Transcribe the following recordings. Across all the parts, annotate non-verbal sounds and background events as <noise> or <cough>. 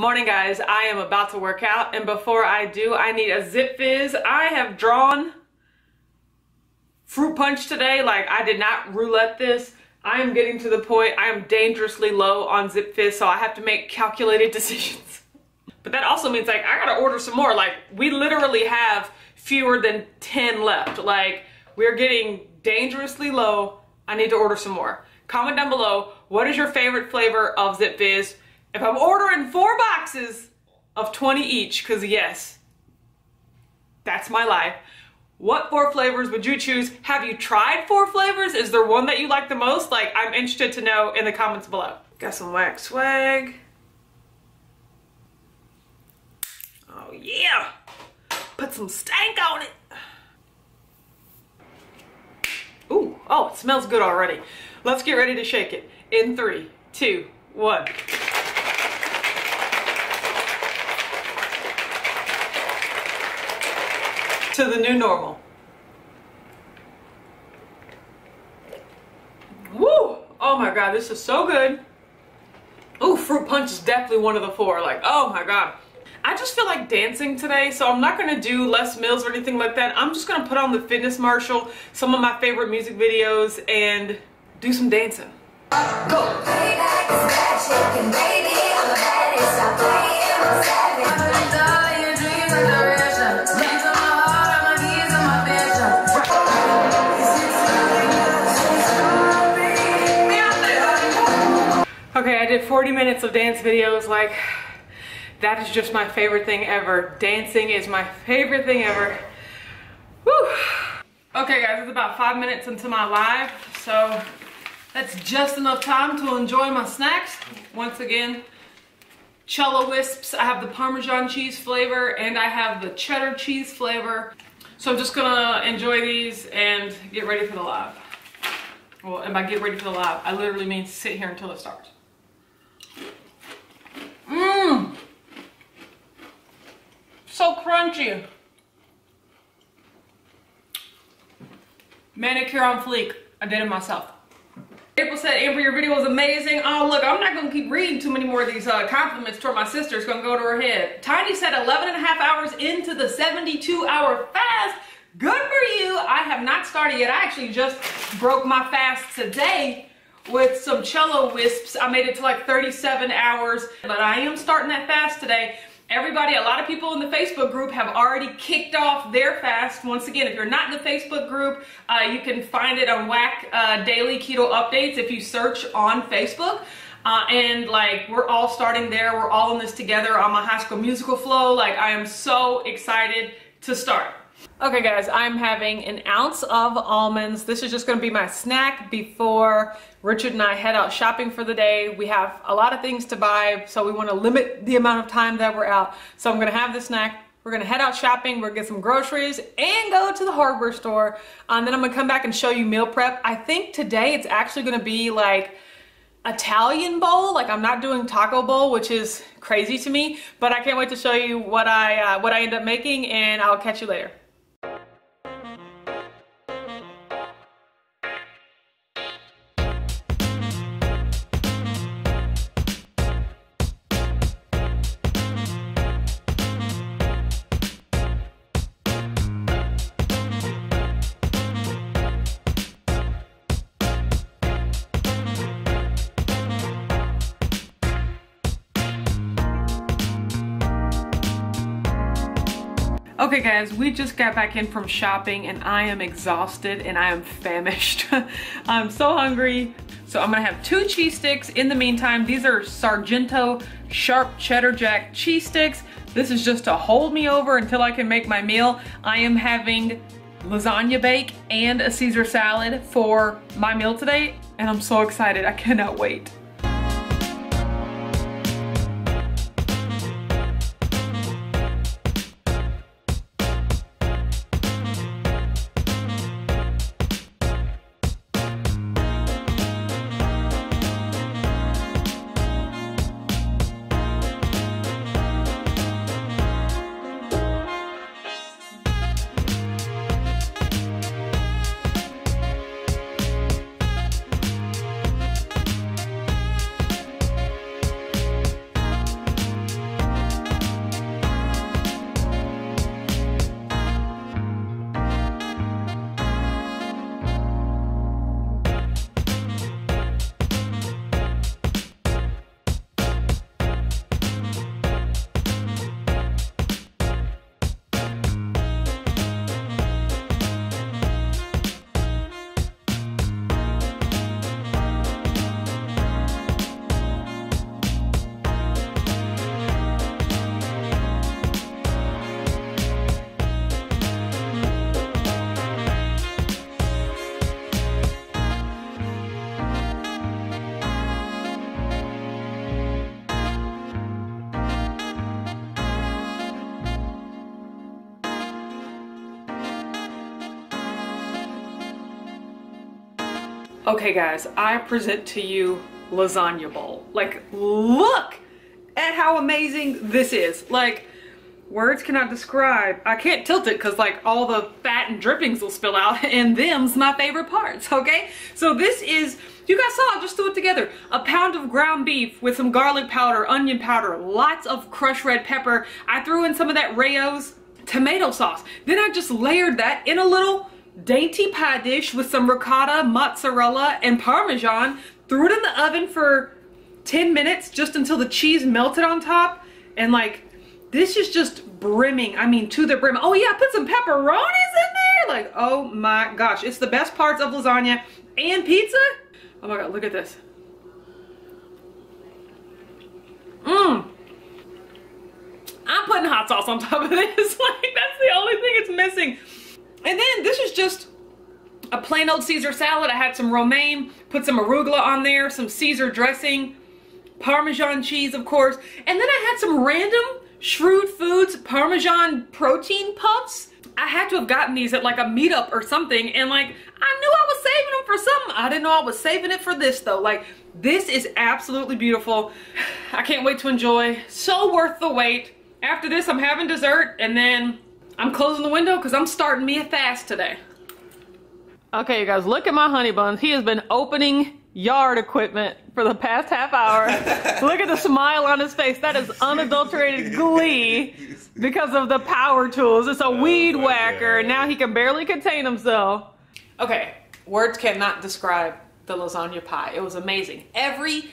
Morning guys, I am about to work out and before I do, I need a Zipfizz. I have drawn fruit punch today. Like I did not roulette this. I am getting to the point, I am dangerously low on Zipfizz, so I have to make calculated <laughs> decisions. But that also means like, I gotta order some more. Like we literally have fewer than 10 left. Like we're getting dangerously low. I need to order some more. Comment down below, what is your favorite flavor of Zipfizz? If I'm ordering four boxes of 20 each, because yes, that's my life. What four flavors would you choose? Have you tried four flavors? Is there one that you like the most? Like, I'm interested to know in the comments below. Got some wax swag. Oh yeah. Put some stank on it. Ooh, oh, it smells good already. Let's get ready to shake it. In three, two, one. To the new normal. Woo! Oh my god, this is so good. Ooh, fruit punch is definitely one of the four. Like, oh my god. I just feel like dancing today, so I'm not gonna do Les Mills or anything like that. I'm just gonna put on the Fitness Marshall, some of my favorite music videos, and do some dancing. Go! Okay, I did 40 minutes of dance videos. Like, that is just my favorite thing ever. Dancing is my favorite thing ever. Whew. Okay guys, it's about five minutes into my live, so that's just enough time to enjoy my snacks. Once again, Cello Whisps. I have the Parmesan cheese flavor and I have the cheddar cheese flavor. So I'm just gonna enjoy these and get ready for the live. Well, and by get ready for the live, I literally mean sit here until it starts. Mmm. So crunchy. Manicure on fleek. I did it myself. April said, Amber, your video was amazing. Oh, look, I'm not gonna keep reading too many more of these uh, compliments toward my sister. It's gonna go to her head. Tiny said 11 and a half hours into the 72 hour fast. Good for you. I have not started yet. I actually just broke my fast today with some cello whisps. I made it to like 37 hours, but I am starting that fast today. Everybody, a lot of people in the Facebook group have already kicked off their fast. Once again, if you're not in the Facebook group, uh, you can find it on WAC uh, Daily Keto Updates if you search on Facebook. Uh, and like we're all starting there. We're all in this together on my High School Musical flow. Like I am so excited to start. Okay guys, I'm having an ounce of almonds. This is just gonna be my snack before Richard and I head out shopping for the day. We have a lot of things to buy, so we wanna limit the amount of time that we're out. So I'm gonna have the snack. We're gonna head out shopping, we're gonna get some groceries and go to the hardware store. And then I'm gonna come back and show you meal prep. I think today it's actually gonna be like Italian bowl. Like I'm not doing taco bowl, which is crazy to me, but I can't wait to show you what I, uh, what I end up making and I'll catch you later. Okay guys, we just got back in from shopping and I am exhausted and I am famished. <laughs> I'm so hungry. So I'm gonna have two cheese sticks. In the meantime, these are Sargento Sharp Cheddar Jack cheese sticks. This is just to hold me over until I can make my meal. I am having lasagna bake and a Caesar salad for my meal today and I'm so excited. I cannot wait. Okay guys, I present to you lasagna bowl. Like, look at how amazing this is. Like, words cannot describe. I can't tilt it because like all the fat and drippings will spill out <laughs> and them's my favorite parts, okay? So this is, you guys saw, I just threw it together. A pound of ground beef with some garlic powder, onion powder, lots of crushed red pepper. I threw in some of that Rao's tomato sauce. Then I just layered that in a little dainty pie dish with some ricotta, mozzarella, and parmesan. Threw it in the oven for 10 minutes just until the cheese melted on top. And like, this is just brimming. I mean, to the brim. Oh yeah, put some pepperonis in there. Like, oh my gosh. It's the best parts of lasagna and pizza. Oh my God, look at this. Mmm. I'm putting hot sauce on top of this. <laughs> like, that's the only thing it's missing. And then this is just a plain old Caesar salad. I had some romaine, put some arugula on there, some Caesar dressing, Parmesan cheese, of course. And then I had some random Shrewd Foods Parmesan protein puffs. I had to have gotten these at like a meetup or something and like I knew I was saving them for something. I didn't know I was saving it for this though. Like this is absolutely beautiful. <sighs> I can't wait to enjoy. So worth the wait. After this I'm having dessert and then I'm closing the window because I'm starting me a fast today. Okay, you guys, look at my honey buns. He has been opening yard equipment for the past half hour. <laughs> look at the smile on his face. That is unadulterated glee because of the power tools. It's a oh weed whacker. God. Now he can barely contain himself. Okay, words cannot describe the lasagna pie. It was amazing. Every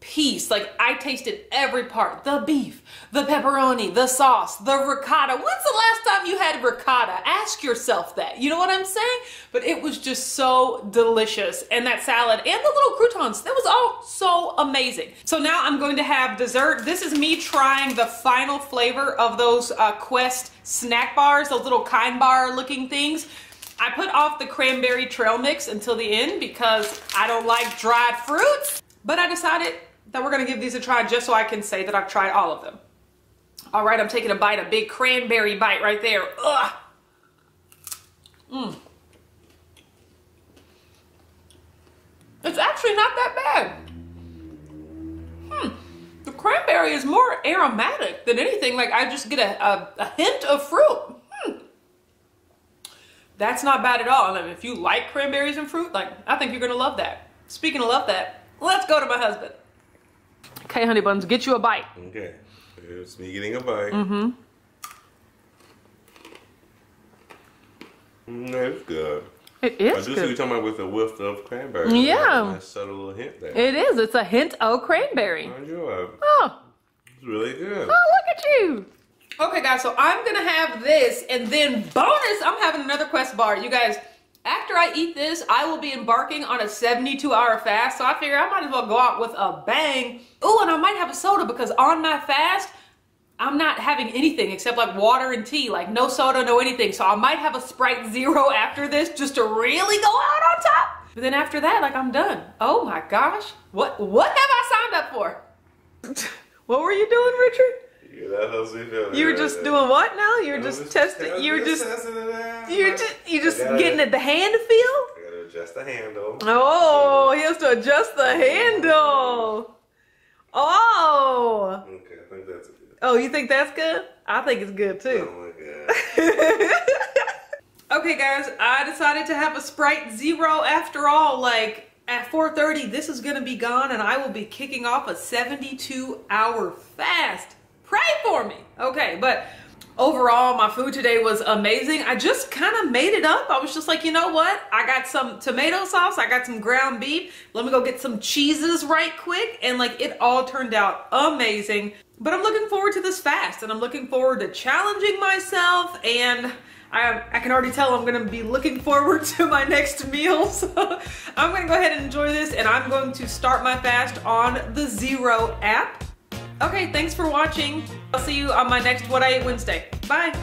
piece. Like I tasted every part. The beef, the pepperoni, the sauce, the ricotta. When's the last time you had ricotta? Ask yourself that. You know what I'm saying? But it was just so delicious. And that salad and the little croutons, that was all so amazing. So now I'm going to have dessert. This is me trying the final flavor of those uh, Quest snack bars, those little kind bar looking things. I put off the cranberry trail mix until the end because I don't like dried fruits. But I decided that we're gonna give these a try just so I can say that I've tried all of them. All right, I'm taking a bite, a big cranberry bite right there. Ugh. Mmm. It's actually not that bad. Hmm. The cranberry is more aromatic than anything. Like I just get a, a, a hint of fruit. Hmm. That's not bad at all. And if you like cranberries and fruit, like I think you're gonna love that. Speaking of love that, let's go to my husband. Okay, honey buns, get you a bite. Okay, it's me getting a bite. Mm-hmm. Mm, that's good. It is I do good. see you talking about with a whiff of cranberry. Yeah. Nice subtle little hint there. It is. It's a hint of cranberry. Enjoy. Oh. It's really good. Oh, look at you. Okay, guys, so I'm going to have this, and then bonus, I'm having another Quest bar. You guys, after I eat this, I will be embarking on a 72 hour fast. So I figure I might as well go out with a bang. Oh, and I might have a soda because on my fast, I'm not having anything except like water and tea, like no soda, no anything. So I might have a Sprite Zero after this just to really go out on top. But then after that, like I'm done. Oh my gosh. What, what have I signed up for? <laughs> what were you doing, Richard? You were just doing what now? You were just testing. You were just. You just. You just getting at the hand feel. Gotta adjust the handle. Oh, he has to adjust the mm-hmm. handle. Oh. Okay, I think that's good. Oh, you think that's good? I think it's good too. Oh my god. <laughs> okay, guys, I decided to have a Sprite Zero after all. Like at 4:30, this is gonna be gone, and I will be kicking off a 72-hour fast pray for me. Okay, but overall, my food today was amazing. I just kind of made it up. I was just like, you know what? I got some tomato sauce. I got some ground beef. Let me go get some cheeses right quick. And like it all turned out amazing. But I'm looking forward to this fast and I'm looking forward to challenging myself and I, I can already tell I'm gonna be looking forward <laughs> to my next meal. So I'm gonna go ahead and enjoy this and I'm going to start my fast on the Zero app. Okay, thanks for watching. I'll see you on my next What I Ate Wednesday. Bye.